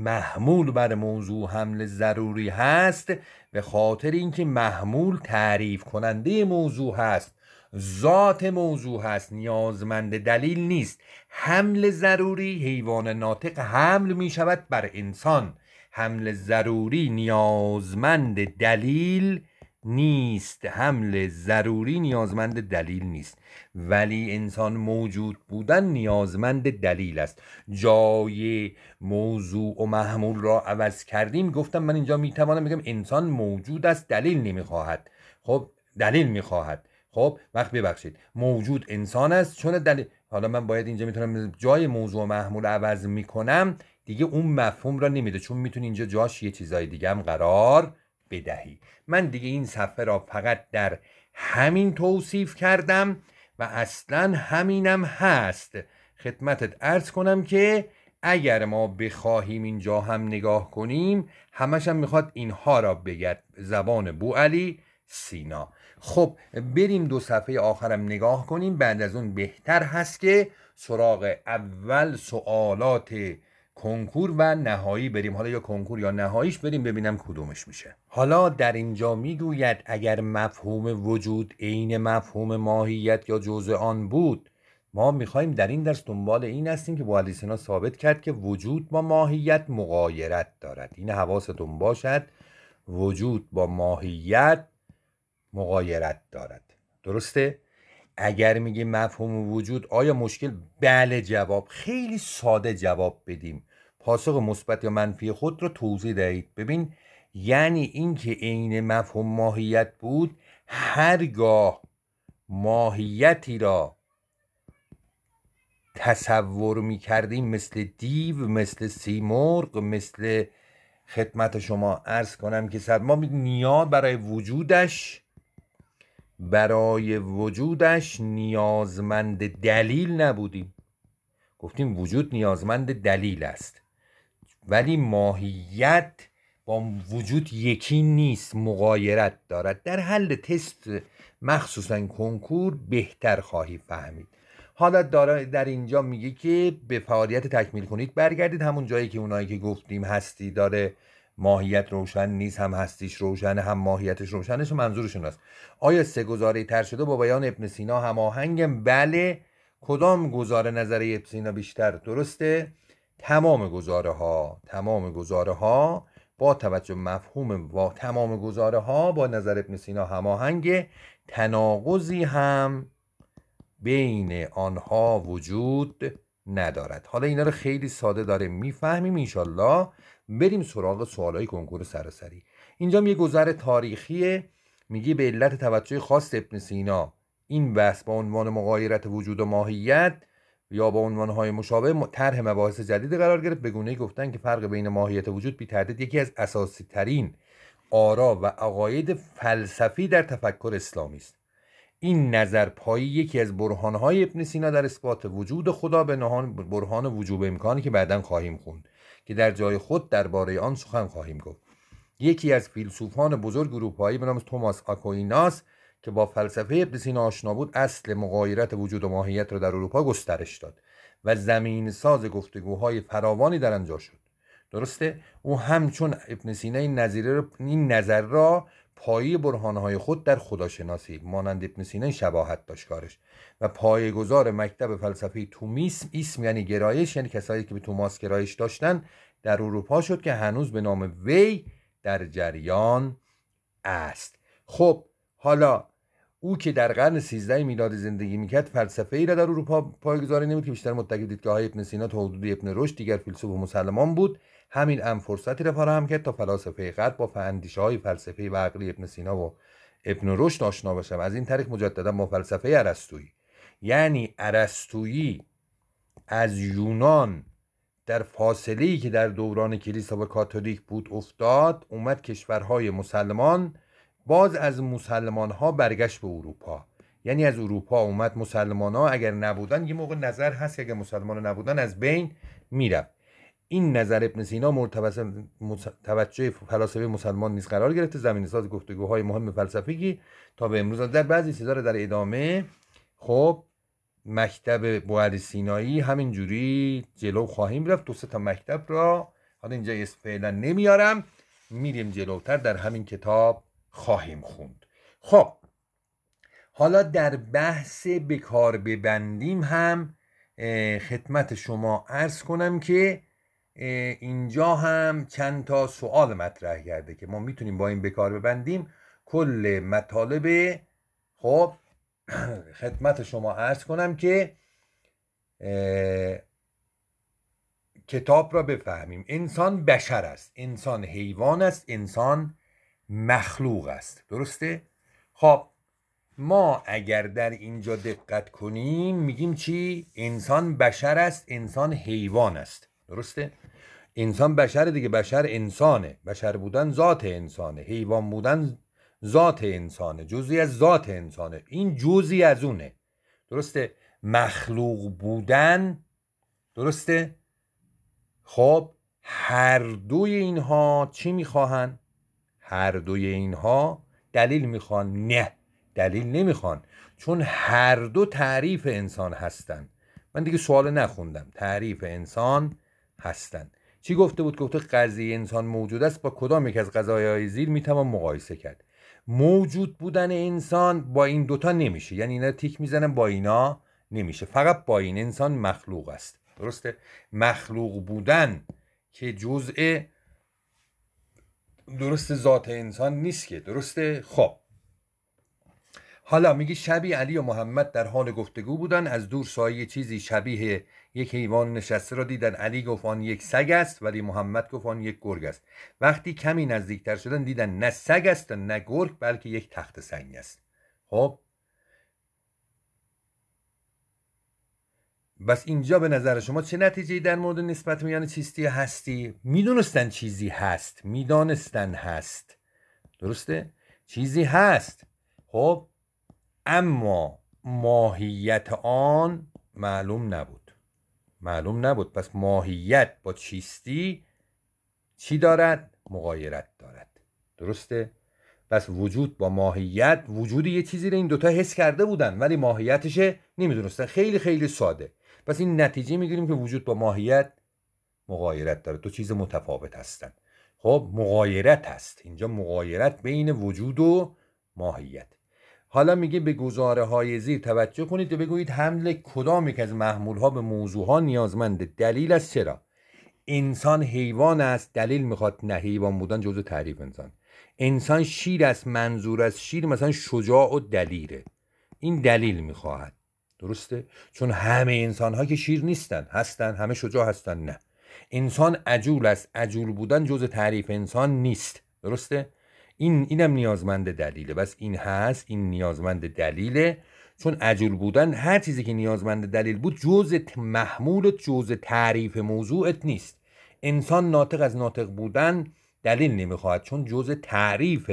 محمول بر موضوع حمل ضروری هست به خاطر اینکه محمول تعریف کننده موضوع هست. ذات موضوع هست نیازمند دلیل نیست. حمل ضروری حیوان ناطق حمل می شود بر انسان. حمل ضروری نیازمند دلیل نیست حمل ضروری نیازمند دلیل نیست. ولی انسان موجود بودن نیازمند دلیل است. جای موضوع و محمول را عوض کردیم گفتم من اینجا می‌توانم بگم انسان موجود است دلیل نمی‌خواهد. خب دلیل می‌خواهد. خب وقت ببخشید. موجود انسان است چون دلیل حالا من باید اینجا می‌تونم جای موضوع محمول عوض می‌کنم. دیگه اون مفهوم را نمیده چون می‌تونی اینجا جاش یه چیزای دیگه هم قرار بدهی. من دیگه این صفحه را فقط در همین توصیف کردم و اصلا همینم هست. خدمتت ارز کنم که اگر ما بخواهیم اینجا هم نگاه کنیم همش هم می‌خواد اینها را بگد. زبان بو علی سینا. خب بریم دو صفحه آخرم نگاه کنیم. بعد از اون بهتر هست که سراغ اول سوالات کنکور و نهایی بریم. حالا یا کنکور یا نهاییش بریم ببینم کدومش میشه. حالا در اینجا می‌گوید اگر مفهوم وجود عین مفهوم ماهیت یا جزء آن بود ما می‌خوایم در این درس دنبال این هستیم که با سینا ثابت کرد که وجود با ماهیت مقایرت دارد. این حواستون باشد وجود با ماهیت مقایرت دارد. درسته؟ اگر میگه مفهوم وجود آیا مشکل؟ بله جواب. خیلی ساده جواب بدیم. پاسخ مثبت یا منفی خود را توضیح دهید. ببین یعنی اینکه عین مفهوم ماهیت بود هرگاه ماهیتی را تصور می کردیم مثل دیو مثل سیمرغ مثل خدمت شما عرض کنم که صد ما نیاز برای وجودش برای وجودش نیازمند دلیل نبودیم. گفتیم وجود نیازمند دلیل است. ولی ماهیت با وجود یکی نیست مقایرت دارد. در حل تست مخصوصا کنکور بهتر خواهی فهمید. حالا در اینجا میگه که به فعالیت تکمیل کنید برگردید همون جایی که اونایی که گفتیم هستی داره ماهیت روشن نیست هم هستیش روشن هم ماهیتش روشنش منظورشون است آیا سه گزاره تر شده؟ با بیان ابن سینا هماهنگ بله. کدام گزاره نظری ابن سینا بیشتر؟ درسته. تمام گزاره ها تمام گزاره ها با توجه مفهوم با تمام گزاره ها با نظر ابن سینا هماهنگ تناقضی هم بین آنها وجود ندارد. حالا اینا رو خیلی ساده داره می‌فهمیم انشالله بریم سراغ سوالای کنکور سراسری. اینجا یه گذر تاریخی میگی به علت توجه خاص ابن سینا این بحث با عنوان مغایرت وجود و ماهیت یا با عنوانهای مشابه طرح مباحث جدید قرار گرفت. به گونه گفتن که فرق بین ماهیت وجود بی تردید یکی از اساسی ترین آرا و عقاید فلسفی در تفکر اسلامی است. این نظر پایی یکی از برهانهای ابن سینا در اثبات وجود خدا به نهان برهان وجوب امکانی که بعدا خواهیم خوند. که در جای خود درباره آن سخن خواهیم گفت. یکی از فیلسوفان بزرگ اروپایی به نام توماس آکویناس که با فلسفه ابن آشنا بود اصل مغایرت وجود و ماهیت را در اروپا گسترش داد و زمین ساز گفتگوهای فراوانی در آنجا شد. درسته؟ او همچون ابن سینا این, این نظر را پایی برهانهای خود در خداشناسی مانند ابن سینا شباهت داشت کارش و پایگزار مکتب فلسفه تومیسم اسم یعنی گرایش یعنی کسایی که به توماس گرایش داشتن در اروپا شد که هنوز به نام وی در جریان است. خب حالا او که در قرن 13 میلادی زندگی می‌کرد فلسفه ای را در اروپا پایگذاری نمود که بیشتر متکی دیدگاه های ابن سینا تا حدود ابن رشد دیگر فیلسوف مسلمان بود. همین ام فرصتی را فراهم کرد تا فلاسفه غرب با اندیشه های فلسفه و عقلی ابن سینا و ابن رشد آشنا باشم از این طریق مجددا با فلسفه ارسطویی. یعنی ارسطویی از یونان در فاصله ای که در دوران کلیسا و کاتولیک بود افتاد اومد کشورهای مسلمان باز از مسلمان ها برگشت به اروپا. یعنی از اروپا اومد مسلمان ها اگر نبودن یه موقع نظر هست که اگر مسلمان نبودن از بین می‌رفت. این نظر ابن سینا توجه فلاسفه مسلمان نیز قرار گرفته زمین ساز گفتگوهای مهم فلسفی تا به امروز. در بعضی چیزا در ادامه خب مکتب بوعلی سینایی همینجوری جلو خواهیم رفت. دو تا مکتب را حالا اینجا فعلا نمیارم. میریم جلوتر در همین کتاب خواهیم خوند. خب حالا در بحث بکار ببندیم هم خدمت شما عرض کنم که اینجا هم چند تا سوال مطرح کرده که ما می‌تونیم با این بکار ببندیم. کل مطالب خب خدمت شما عرض کنم که کتاب را بفهمیم. انسان بشر است. انسان حیوان است. انسان مخلوق است. درسته؟ خب ما اگر در اینجا دقت کنیم میگیم چی؟ انسان بشر است. انسان حیوان است. درسته؟ انسان بشر دیگه بشر انسانه. بشر بودن ذات انسانه. حیوان بودن ذات انسانه. جزی از ذات انسانه. این جزی از اونه. درسته؟ مخلوق بودن درسته؟ خب هر دوی اینها چی می‌خواهن؟ هر دوی اینها دلیل می‌خوان؟ نه. دلیل نمی‌خوان. چون هر دو تعریف انسان هستن. من دیگه سوال نخوندم. تعریف انسان هستن. چی گفته بود؟ گفته قضیه انسان موجود است. با کدام یک از های زیر می‌توان مقایسه کرد. موجود بودن انسان با این دوتا نمیشه. یعنی اینا تیک می‌زنن با اینا نمیشه. فقط با این انسان مخلوق است. درسته؟ مخلوق بودن که جزء درست ذات انسان نیست که. درسته؟ خب. حالا میگه شبیه علی و محمد در حال گفتگو بودن. از دور سایه چیزی شبیه یک حیوان نشسته را دیدن. علی گفت آن یک سگ است ولی محمد گفت آن یک گرگ است. وقتی کمی نزدیکتر شدن دیدن نه سگ است نه گرگ بلکه یک تخت سنگ است. خب؟ بس اینجا به نظر شما چه نتیجه در مورد نسبت میان چیستی هستی؟ می‌دونستن چیزی هست. می‌دانستن هست. درسته؟ چیزی هست. خب؟ اما ماهیت آن معلوم نبود. معلوم نبود. پس ماهیت با چیستی چی دارد؟ مقایرت دارد. درسته؟ پس وجود با ماهیت وجود یه چیزی رو این دوتا حس کرده بودن ولی ماهیتش نمی‌دونستن خیلی خیلی ساده. پس این نتیجه می‌گیریم که وجود با ماهیت مقایرت داره. دو چیز متفاوت هستن. خب مقایرت هست. اینجا مقایرت بین وجود و ماهیت. حالا میگه به گزاره های زیر توجه کنید و بگویید حمل کدام یک از محمول ها به موضوع ها نیازمنده دلیل است؟ چرا؟ انسان حیوان است دلیل می‌خواد نه حیوان بودن جزء تعریف انسان. انسان شیر است منظور از شیر مثلا شجاع و دلیره. این دلیل می‌خواهد. درسته؟ چون همه انسان ها که شیر نیستن. هستن همه شجاع هستن نه. انسان عجول است عجول بودن جز تعریف انسان نیست. درسته؟ این اینم نیازمند دلیله. بس این هست این نیازمند دلیله. چون عجول بودن هر چیزی که نیازمند دلیل بود جز محمول جز تعریف موضوعت نیست. انسان ناطق از ناطق بودن دلیل نمی‌خواهد چون جز تعریف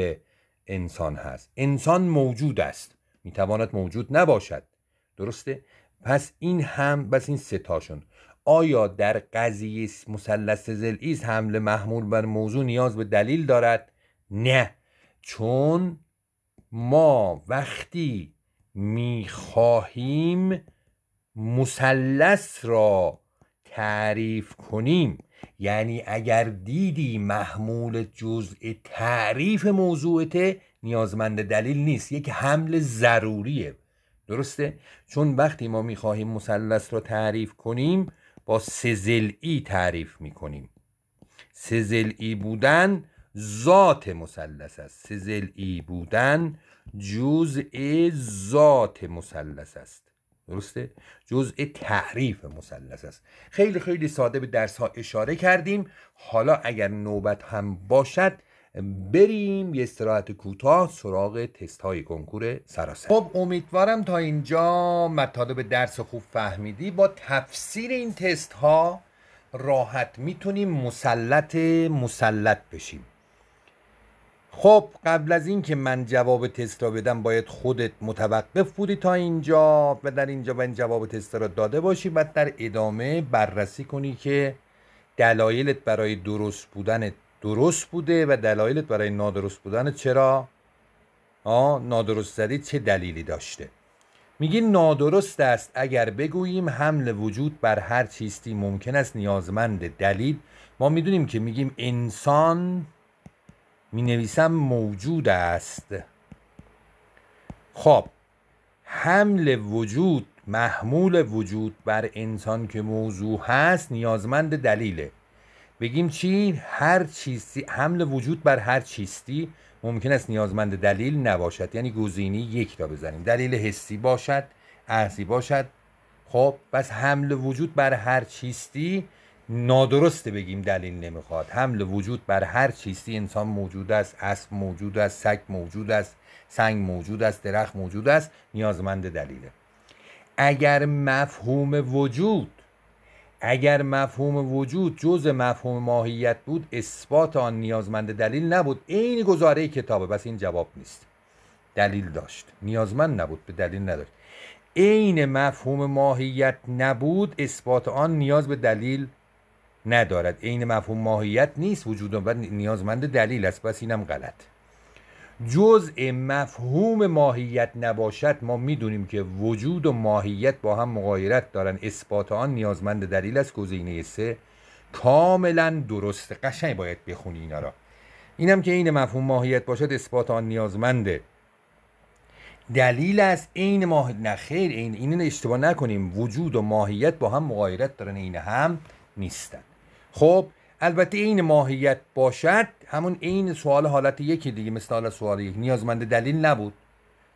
انسان هست. انسان موجود است. می‌تواند موجود نباشد. درسته؟ پس این هم بس این ستاشون آیا در قضیه مثلث زلئیس حمل محمول بر موضوع نیاز به دلیل دارد؟ نه. چون ما وقتی می‌خواهیم مثلث را تعریف کنیم یعنی اگر دیدی محمول جزء تعریف موضوعته نیازمند دلیل نیست یک حمل ضروریه. درسته؟ چون وقتی ما می‌خواهیم مثلث را تعریف کنیم با سزلی تعریف می‌کنیم. سزلی بودن ذات مثلث است. سزلی بودن جزء ذات مثلث است. درسته؟ جزء تعریف مثلث است. خیلی خیلی ساده به درس ها اشاره کردیم. حالا اگر نوبت هم باشد بریم یه استراحت کوتاه سراغ تست های کنکور سراسر. خب امیدوارم تا اینجا مطالب درس خوب فهمیدی. با تفسیر این تست ها راحت می‌تونیم مسلط مسلط بشیم. خب قبل از اینکه من جواب تست را بدم باید خودت متوقف بودی تا اینجا و در اینجا و این جواب تست را داده باشی بعد در ادامه بررسی کنی که دلایلت برای درست بودن درست بوده و دلایلت برای نادرست بودن چرا؟ آه نادرست زدید چه دلیلی داشته؟ میگی نادرست است اگر بگوییم حمل وجود بر هر چیستی ممکن است نیازمند دلیل. ما می‌دونیم که میگیم انسان می نویسم موجود است. خب حمل وجود محمول وجود بر انسان که موضوع هست نیازمند دلیله. بگیم چی؟ هر چیزی حمل وجود بر هر چیستی ممکن است نیازمند دلیل نباشد. یعنی گزینی یک را بزنیم. دلیل حسی باشد ارزی باشد. خب پس حمل وجود بر هر چیستی نادرسته بگیم دلیل نمی‌خواد. حمل وجود بر هر چیستی انسان موجود است اسب موجود است سگ موجود است سنگ موجود است درخت موجود است. نیازمند دلیله. اگر مفهوم وجود اگر مفهوم وجود جز مفهوم ماهیت بود اثبات آن نیازمند دلیل نبود. عین گزاره کتابه. بس این جواب نیست. دلیل داشت. نیازمند نبود به دلیل نداشت. عین مفهوم ماهیت نبود اثبات آن نیاز به دلیل ندارد. عین مفهوم ماهیت نیست وجود و نیازمند دلیل است. پس اینم غلط. جزء مفهوم ماهیت نباشد ما می‌دونیم که وجود و ماهیت با هم مغایرت دارن. اثبات آن نیازمند دلیل است گزینه سه کاملا درسته قشنگ باید بخونی اینا را. اینم که این مفهوم ماهیت باشد اثبات آن نیازمنده دلیل است. این ماه نه خیر این این اشتباه نکنیم. وجود و ماهیت با هم مغایرت دارن این هم نیستن. خب البته این ماهیت باشد همون این سوال حالت یکی دیگه مثل حالت سوال یک نیازمند دلیل نبود.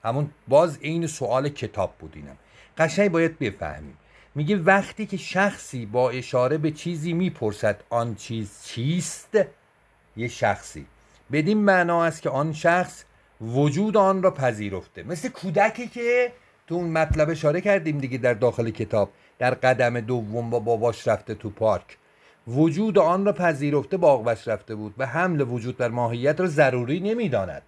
همون باز این سوال کتاب بود اینم. قشنگ باید بفهمیم. میگه وقتی که شخصی با اشاره به چیزی می‌پرسد آن چیز چیست؟ یه شخصی. بدین معنا است که آن شخص وجود آن را پذیرفته. مثل کودکی که تو اون مطلب اشاره کردیم دیگه در داخل کتاب. در قدم دوم با باباش رفته تو پارک. وجود آن را پذیرفته باغوش رفته بود و حمل وجود بر ماهیت را ضروری نمی‌داند.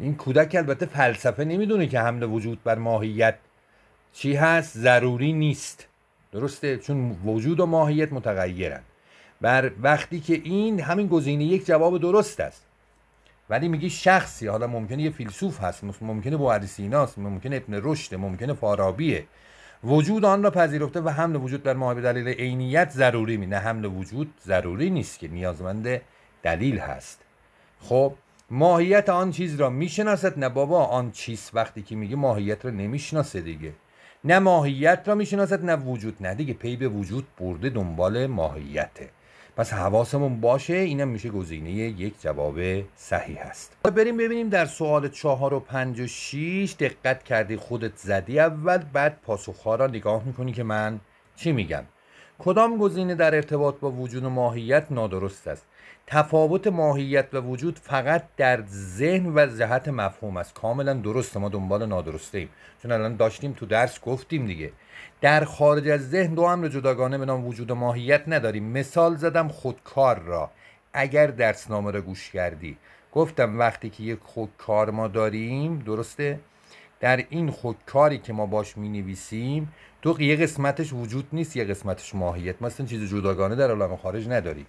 این کودک البته فلسفه نمی‌دونه که حمل وجود بر ماهیت چی هست ضروری نیست. درسته؟ چون وجود و ماهیت متغیرن بر وقتی که این همین گزینه یک جواب درست است. ولی میگی شخصی حالا ممکنه یه فیلسوف هست ممکنه بوهر سیناست ممکنه ابن رشد ممکنه فارابیه. وجود آن را پذیرفته و حمل وجود بر ماه به دلیل عینیت ضروری می نه حمل وجود ضروری نیست که نیازمند دلیل هست. خب ماهیت آن چیز را می‌شناسد نه بابا آن چیز وقتی که میگه ماهیت را نمی‌شناسه دیگه. نه ماهیت را می‌شناسد نه وجود. نه دیگه پی به وجود برده دنبال ماهیته. پس حواسمون باشه اینم میشه گزینه یک جواب صحیح هست. بریم ببینیم در سوال چهار و پنج و شیش دقت کردی خودت زدی اول بعد پاسخها را نگاه می‌کنی که من چی میگم. کدام گزینه در ارتباط با وجود و ماهیت نادرست است؟ تفاوت ماهیت و وجود فقط در ذهن و جهت مفهوم است. کاملا درسته ما دنبال نادرسته ایم. چون الان داشتیم تو درس گفتیم دیگه. در خارج از ذهن دو امر جداگانه به نام وجود و ماهیت نداریم. مثال زدم خودکار را. اگر درسنامه را گوش کردی. گفتم وقتی که یک خودکار ما داریم درسته؟ در این خودکاری که ما باش می نویسیم تو یه قسمتش وجود نیست یه قسمتش ماهیت. مثلا چیز جداگانه در عالم خارج نداری.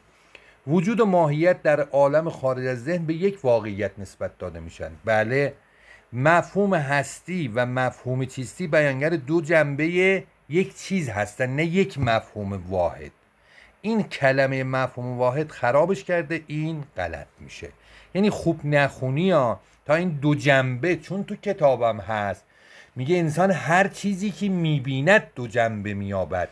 وجود و ماهیت در عالم خارج از ذهن به یک واقعیت نسبت داده میشن. بله مفهوم هستی و مفهوم چیستی بیانگر دو جنبه یک چیز هستن نه یک مفهوم واحد. این کلمه مفهوم واحد خرابش کرده این غلط میشه. یعنی خوب نخونی ها تا این دو جنبه چون تو کتابم هست میگه انسان هر چیزی که می‌بیند دو جنبه میابد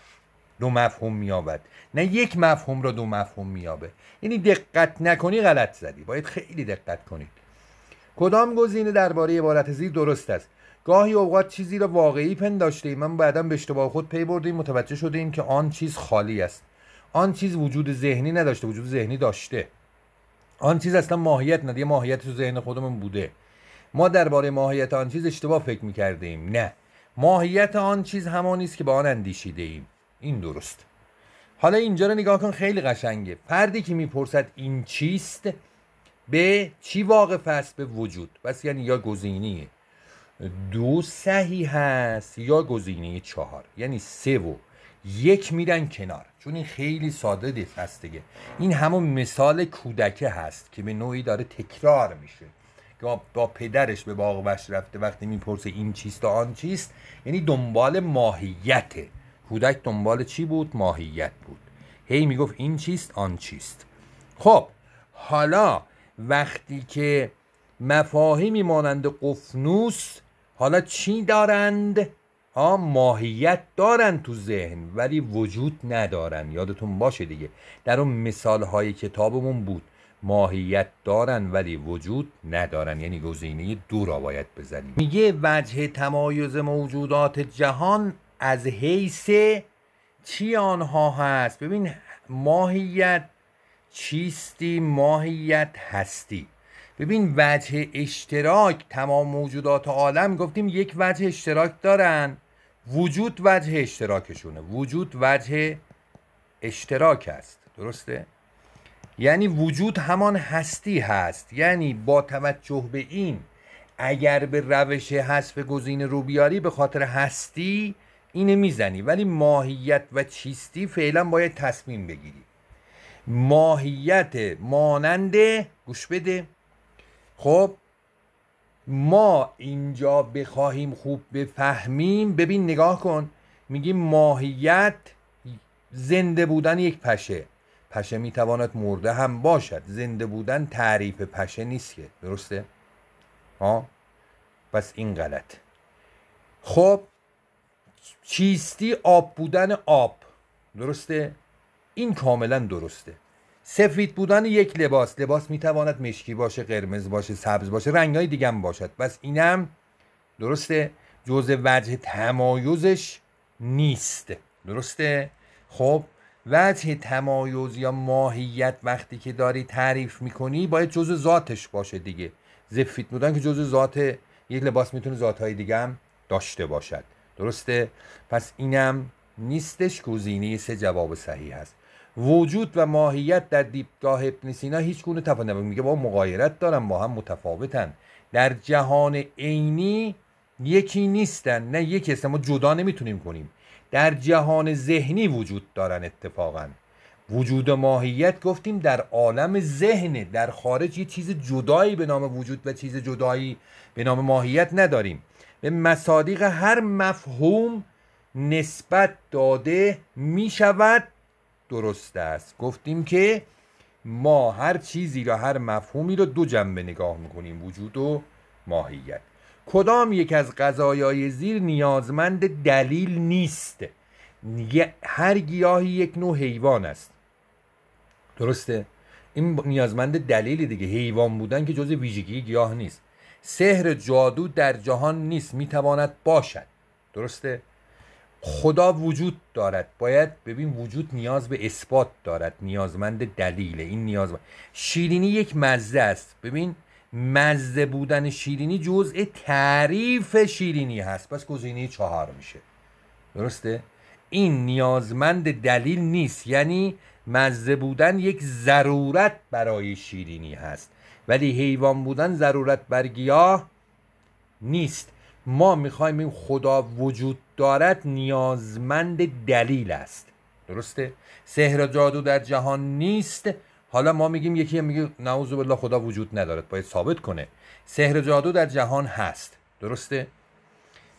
دو مفهوم میابد نه یک مفهوم را دو مفهوم میابه یعنی دقت نکنی غلط زدی. باید خیلی دقت کنید کدام گزینه درباره عبارت زیر درست است؟ گاهی اوقات چیزی را واقعی پنداشته ایم من بعدا به اشتباه خود پی بردیم متوجه شده ایم که آن چیز خالی است. آن چیز وجود ذهنی نداشته وجود ذهنی داشته. آن چیز اصلا ماهیت نداره ماهیت تو ذهن خودمون بوده. ما درباره ماهیت آن چیز اشتباه فکر می‌کرده ایم نه. ماهیت آن چیز همانی است که به آن اندیشیده ایم این درست. حالا اینجا رو نگاه کن خیلی قشنگه. فردی که می‌پرسد این چیست به چی واقف است؟ به وجود. بس یعنی یا گزینیه دو صحیح هست یا گزینه چهار. یعنی سه و یک میرن کنار. چون این خیلی ساده هست دیگه. این همون مثال کودکه هست که به نوعی داره تکرار میشه. که با پدرش به باغ وش رفته وقتی می‌پرسه این چیست و آن چیست یعنی دنبال ماهیته کودک دنبال چی بود؟ ماهیت بود. هی می‌گفت این چیست؟ آن چیست. خب حالا وقتی که مفاهیمی مانند قفنوس حالا چی دارند؟ ها ماهیت دارند تو ذهن ولی وجود ندارن یادتون باشه دیگه. در اون مثال های کتابمون بود. ماهیت دارن ولی وجود ندارن یعنی گزینه دو را باید بزنیم. میگه وجه تمایز موجودات جهان از حیث چی آنها هست؟ ببین ماهیت چیستی ماهیت هستی. ببین وجه اشتراک تمام موجودات عالم گفتیم یک وجه اشتراک دارن وجود وجه اشتراکشونه. وجود وجه اشتراک است درسته؟ یعنی وجود همان هستی هست. یعنی با توجه به این اگر به روش حذف گزین رو بیاری به خاطر هستی اینه می‌زنی. ولی ماهیت و چیستی فعلا باید تصمیم بگیری. ماهیت مانند گوش بده. خب ما اینجا بخواهیم خوب بفهمیم. ببین نگاه کن. میگیم ماهیت زنده بودن یک پشه. پشه می‌تواند مرده هم باشد. زنده بودن تعریف پشه نیست که. درسته؟ ها پس این غلط. خب چیستی آب بودن آب. درسته؟ این کاملا درسته. سفید بودن یک لباس. لباس می‌تواند مشکی باشه قرمز باشه سبز باشه رنگ های دیگه هم باشد. پس اینم درسته؟ جزء وجه تمایزش نیست. درسته؟ خب وجه تمایز یا ماهیت وقتی که داری تعریف می‌کنی باید جزء ذاتش باشه دیگه. زفیت بودن که جزء ذات یک لباس می‌تونه ذاتهای دیگه هم داشته باشد. درسته؟ پس اینم نیستش گزینه سه جواب صحیح هست. وجود و ماهیت در دیدگاه ابن سینا هیچ گونه تفاوت میگه با مغایرت دارن با هم متفاوتن. در جهان عینی یکی نیستن نه یکی هستن. ما جدا نمی‌تونیم کنیم. در جهان ذهنی وجود دارن اتفاقا. وجود و ماهیت گفتیم در عالم ذهنه در خارج یه چیز جدایی به نام وجود و چیز جدایی به نام ماهیت نداریم. به مصادیق هر مفهوم نسبت داده می شود درست است. گفتیم که ما هر چیزی را هر مفهومی را دو جنبه نگاه می‌کنیم وجود و ماهیت. کدام یک از قضایای زیر نیازمند دلیل نیست؟ هر گیاهی یک نوع حیوان است. درسته؟ این نیازمند دلیل دیگه حیوان بودن که جز ویژگی گیاه نیست. سحر جادو در جهان نیست می‌تواند باشد. درسته؟ خدا وجود دارد. باید ببین وجود نیاز به اثبات دارد. نیازمند دلیله این نیاز شیرینی یک مزه است. ببین مزه بودن شیرینی جزء تعریف شیرینی هست. پس گزینه چهار میشه. درسته؟ این نیازمند دلیل نیست. یعنی مزه بودن یک ضرورت برای شیرینی هست. ولی حیوان بودن ضرورت بر گیاه نیست. ما می‌خوایم این خدا وجود دارد نیازمند دلیل است. درسته؟ سحر جادو در جهان نیست. حالا ما میگیم یکی میگه نعوذ بالله خدا وجود ندارد باید ثابت کنه. سحر جادو در جهان هست. درسته؟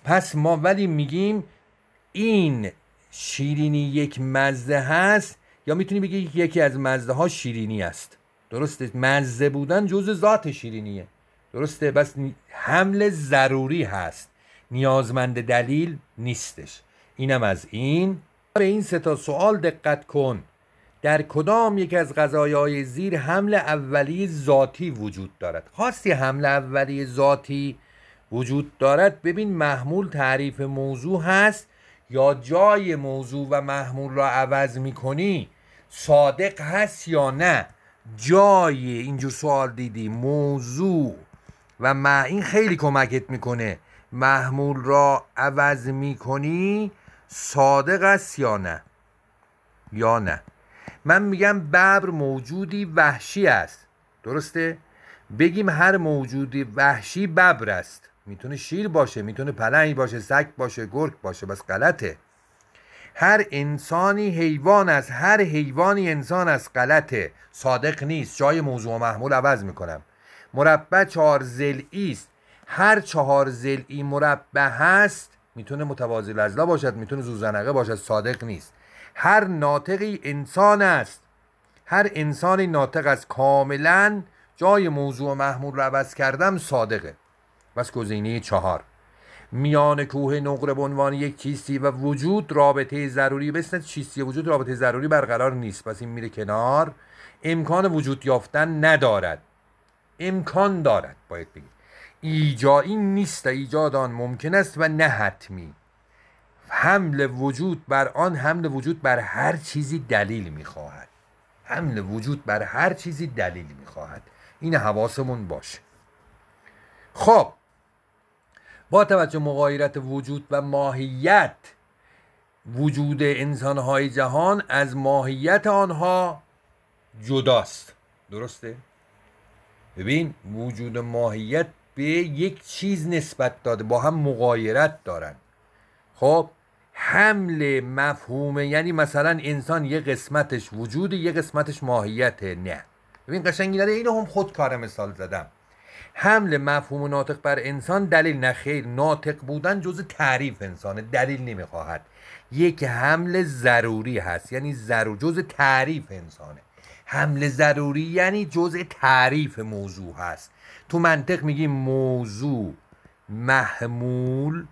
پس ما ولی میگیم این شیرینی یک مزه هست یا می‌تونی بگی یکی از مزه ها شیرینی است؟ درسته مزه بودن جز ذات شیرینیه. درسته بس حمل ضروری هست. نیازمند دلیل نیستش. اینم از این. به این سه تا سوال دقت کن. در کدام یک از غذایای زیر حمل اولی ذاتی وجود دارد؟ خواستی حمل اولی ذاتی وجود دارد؟ ببین محمول تعریف موضوع هست. یا جای موضوع و محمول را عوض می‌کنی صادق هست یا نه؟ جای اینجور سوال دیدی موضوع. و ما این خیلی کمکت می‌کنه. محمول را عوض می‌کنی صادق است یا نه؟ یا نه. من میگم ببر موجودی وحشی است. درسته؟ بگیم هر موجودی وحشی ببر است. می‌تونه شیر باشه می‌تونه پلنگ باشه سگ باشه گرگ باشه بس غلطه. هر انسانی حیوان است هر حیوانی انسان است غلطه صادق نیست. جای موضوع محمول عوض می‌کنم. مربع چهار زلعی است. هر چهار زلعی مربع هست می‌تونه متوازی لزلا باشد می‌تونه زوزنقه باشد صادق نیست. هر ناطقی انسان است. هر انسانی ناطق است. کاملا جای موضوع محمول رو عوض کردم صادقه. بس گزینه چهار. میان کوه نقره به عنوان یک چیستی و وجود رابطه ضروری بسنت چیستی وجود رابطه ضروری برقرار نیست. پس این میره کنار. امکان وجود یافتن ندارد. امکان دارد باید بگید ایجایی نیست ایجاد آن ممکن است و نه حتمی. حمل وجود بر آن حمل وجود بر هر چیزی دلیل می‌خواهد. حمل وجود بر هر چیزی دلیل می‌خواهد. این حواسمون باشه. خب با توجه مغایرت وجود و ماهیت وجود انسانهای جهان از ماهیت آنها جداست. درسته؟ ببین وجود ماهیت به یک چیز نسبت داده با هم مغایرت دارن. خب حمل مفهومه یعنی مثلا انسان یه قسمتش وجود یه قسمتش ماهیت نه. ببین قشنگی داره اینو هم خود کار مثال زدم. حمل مفهوم ناطق بر انسان دلیل نخیر ناطق بودن جز تعریف انسانه دلیل نمی‌خواهد. یک حمل ضروری هست یعنی ضرور جز تعریف انسانه. حمل ضروری یعنی جز تعریف موضوع هست. تو منطق میگیم موضوع محمول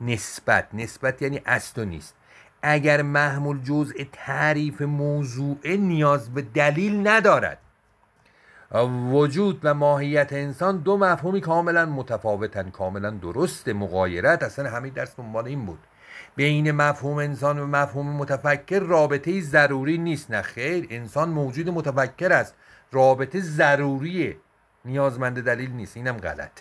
نسبت. نسبت یعنی است و نیست. اگر محمول جزء تعریف موضوع نیاز به دلیل ندارد. وجود و ماهیت انسان دو مفهومی کاملا متفاوتن کاملا درست مقایرت اصلا همین درس دنبال این بود. بین مفهوم انسان و مفهوم متفکر رابطه ضروری نیست. نه خیر انسان موجود متفکر است. رابطه ضروریه نیازمند دلیل نیست. اینم غلط.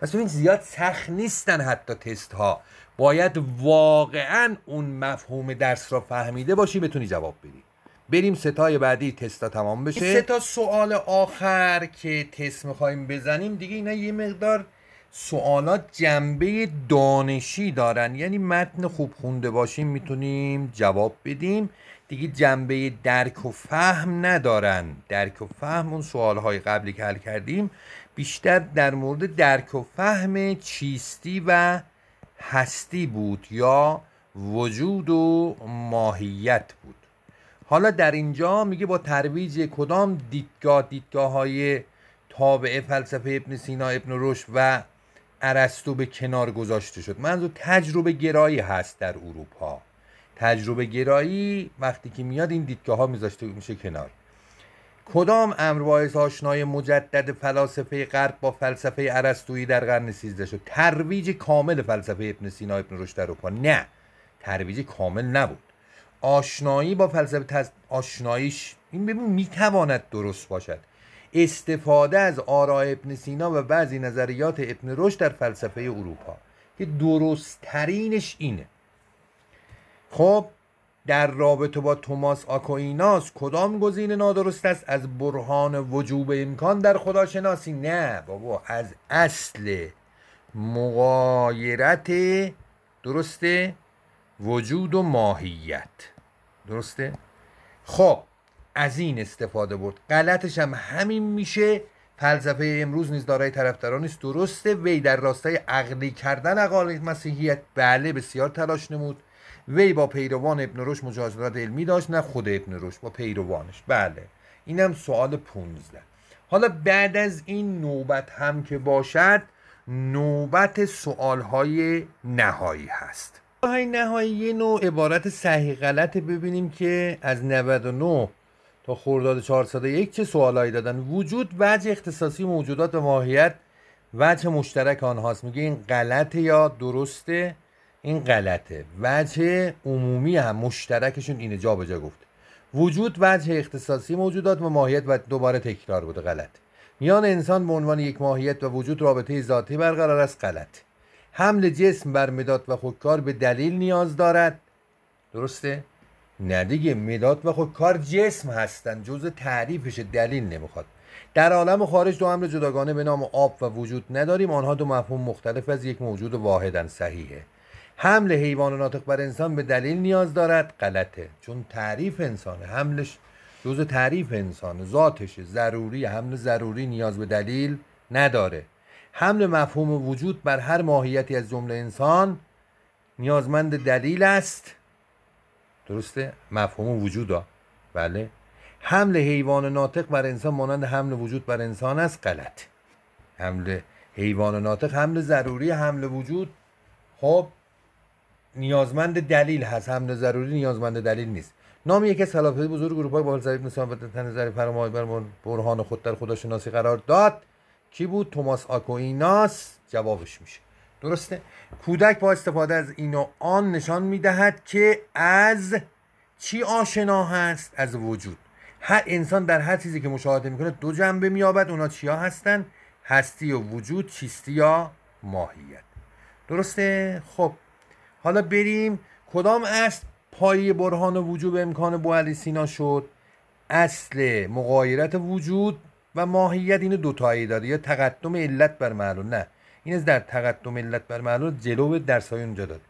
پس ببین زیاد سخت نیستن حتی تست ها باید واقعا اون مفهوم درس را فهمیده باشی بتونی جواب بدی. بریم ستای بعدی تستا تمام بشه. سه تا سوال آخر که تست می‌خوایم بزنیم دیگه اینا یه مقدار سوالات جنبه دانشی دارن. یعنی متن خوب خونده باشیم می‌تونیم جواب بدیم. دیگه جنبه درک و فهم ندارن. درک و فهم اون سوالهای قبلی که حل کردیم بیشتر در مورد درک و فهم چیستی و هستی بود یا وجود و ماهیت بود. حالا در اینجا میگه با ترویج کدام دیدگاه دیدگاه های تابع فلسفه ابن سینا ابن رشد و ارسطو به کنار گذاشته شد. منظور تجربه گرایی هست در اروپا. تجربه گرایی وقتی که میاد این دیدگاه ها میذاشته میشه کنار. کدام امر باعث آشنای مجدد فلاسفه غرب با فلسفه ارسطویی در قرن 13 شد؟ ترویج کامل فلسفه ابن سینا ابن رشد در اروپا. نه ترویج کامل نبود. آشنایی با فلسفه تز... آشناییش این ببین می‌تواند درست باشد. استفاده از آراء ابن سینا و بعضی نظریات ابن رشد در فلسفه اروپا که درست ترینش اینه. خب در رابطه با توماس آکویناس کدام گزینه نادرست است؟ از برهان وجوب امکان در خداشناسی؟ نه بابا از اصل مغایرت درسته؟ وجود و ماهیت. درسته؟ خب از این استفاده برد. غلطش هم همین میشه. فلسفه امروز نیز دارای طرفداران است درسته وی در راستای عقلی کردن عقاید مسیحیت بله بسیار تلاش نمود. وی با پیروان ابن رشد مجازات علمی داشت نه خود ابن رشد با پیروانش. بله اینم سوال 15 حالا بعد از این نوبت هم که باشد نوبت سوال های نهایی هست. های نهایی یه نوع عبارت صحیح غلط ببینیم که از 99 تا خرداد 401 چه سوالایی دادن. وجود وجه اختصاصی موجودات و ماهیت وجه مشترک آنهاست. میگه این غلطه یا درسته؟ این غلطه. وجه عمومی هم مشترکشون اینه جا به جا گفت. وجود وجه اختصاصی موجودات و ماهیت و دوباره تکرار بوده غلط. میان انسان به عنوان یک ماهیت و وجود رابطه ذاتی برقرار است غلط. حمل جسم بر مداد و خودکار به دلیل نیاز دارد. درسته؟ نه دیگه مداد و خودکار جسم هستند جز تعریفش دلیل نمی‌خواد. در عالم خارج دو امر جداگانه به نام آب و وجود نداریم آنها دو مفهوم مختلف از یک موجود واحدن صحیحه. حمل حیوان ناطق بر انسان به دلیل نیاز دارد؟ غلطه. چون تعریف انسانه حملش جز تعریف انسانه ذاتشه ضروری حمل ضروری نیاز به دلیل نداره. حمل مفهوم وجود بر هر ماهیتی از جمله انسان نیازمند دلیل است. درسته؟ مفهوم وجود ها. بله. حمل حیوان ناطق بر انسان مانند حمل وجود بر انسان است. غلط. حمل حیوان ناطق حمل ضروری حمل وجود. خب نیازمند دلیل هست. حمل ضروری نیازمند دلیل نیست. نام یکی از خلافه بزرگ اروپای با ضریب نسبت به تن فرمای بر برهان خود در خداشناسی قرار داد. کی بود؟ توماس آکویناس. جوابش میشه. درسته؟ کودک با استفاده از این و آن نشان می‌دهد که از چی آشنا هست؟ از وجود. هر انسان در هر چیزی که مشاهده می‌کنه دو جنبه مییابد. اونا چیا هستن؟ هستی و وجود چیستی یا ماهیت. درسته؟ خب. حالا بریم. کدام اصل پایی برهان وجوب امکان بو علی سینا شد؟ اصل مغایرت وجود و ماهیت اینو دوتایی داره یا تقدم علت بر معلول. نه. این از در تقدم علت بر معلول جلو درس های اونجا داد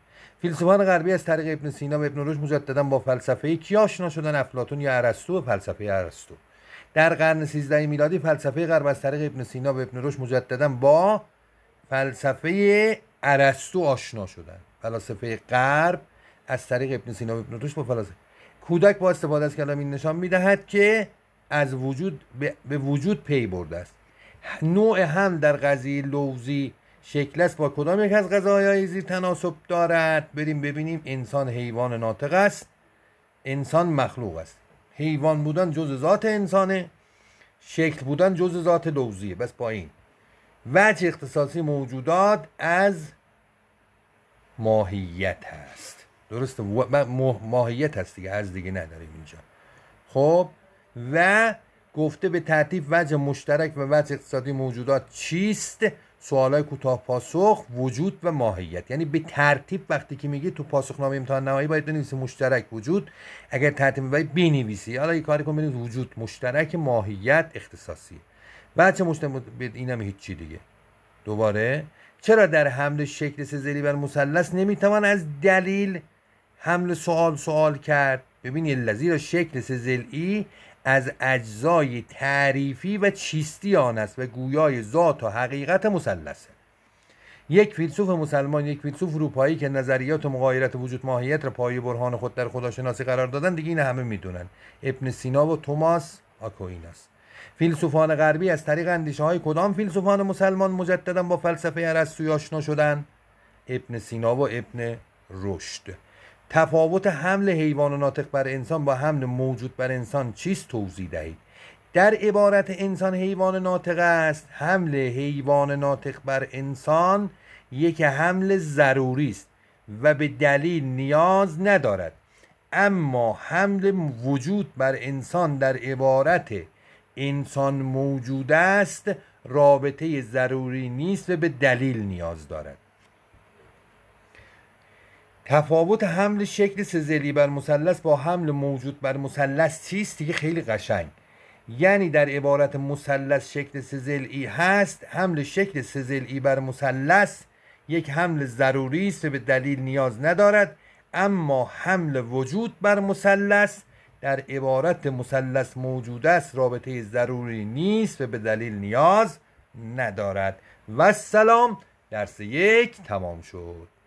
فیلسوفان غربی از طریق ابن سینا و ابن رشد مجددا با فلسفه کی آشنا شدن افلاطون یا ارسطو؟ و فلسفه ارسطو. در قرن 13 میلادی فلسفه غرب از طریق ابن سینا و ابن رشد مجددا با فلسفه ارسطو آشنا شدن. فلسفه غرب از طریق ابن سینا و ابن رشد با فلسفه. کودک با استفاده از کلام این نشان می‌دهد که از وجود به وجود پی برده است. نوع هم در قضیه لوزی شکل است. با کدام یک از غذاهای زیر تناسب دارد؟ بریم ببینیم. انسان حیوان ناطق است. انسان مخلوق است. حیوان بودن جز ذات انسانه. شکل بودن جز ذات لوزیه. بس با این. وجه اختصاصی موجودات از ماهیت هست. درسته؟ ماهیت هست دیگه. از دیگه نداریم اینجا. خب؟ و گفته به ترتیب وجه مشترک و وجه اقتصادی موجودات چیست؟ سوالای کوتاه پاسخ وجود و ماهیت. یعنی به ترتیب وقتی که میگی تو پاسخنامه امتحان نهایی باید بنویسی مشترک وجود. اگر ترتیب باید بنویسی حالا یه کاری کن بنویس وجود. مشترک ماهیت اختصاصی. بچه مشترک اینم هیچی دیگه. دوباره. چرا در حمل شکل سزلی بر مثلث نمی‌توان از دلیل حمل سوال سوال کرد؟ ببین لذی شکل سزلی از اجزای تعریفی و چیستی آن است و گویای ذات و حقیقت مثلثه یک فیلسوف مسلمان یک فیلسوف اروپایی که نظریات و مغایرت وجود ماهیت را پای برهان خود در خداشناسی قرار دادن دیگه این همه می‌دونن. ابن سینا و توماس آکویناس فیلسوفان غربی از طریق اندیشه های کدام فیلسوفان مسلمان مجددا با فلسفه ارسطویی آشنا شدن؟ ابن سینا و ابن رشد. تفاوت حمل حیوان ناطق بر انسان با حمل موجود بر انسان چیست توضیح دهید؟ در عبارت انسان حیوان ناطق است حمل حیوان ناطق بر انسان یک حمل ضروری است و به دلیل نیاز ندارد. اما حمل وجود بر انسان در عبارت انسان موجود است رابطه ضروری نیست و به دلیل نیاز دارد. تفاوت حمل شکل سزلی بر مثلث با حمل موجود بر مثلث چیست؟ دیگه خیلی قشنگ. یعنی در عبارت مثلث شکل سزلی هست حمل شکل سزلی بر مثلث یک حمل ضروری است به دلیل نیاز ندارد. اما حمل وجود بر مثلث در عبارت مثلث موجود است رابطه ضروری نیست و به دلیل نیاز ندارد. و سلام درس یک تمام شد.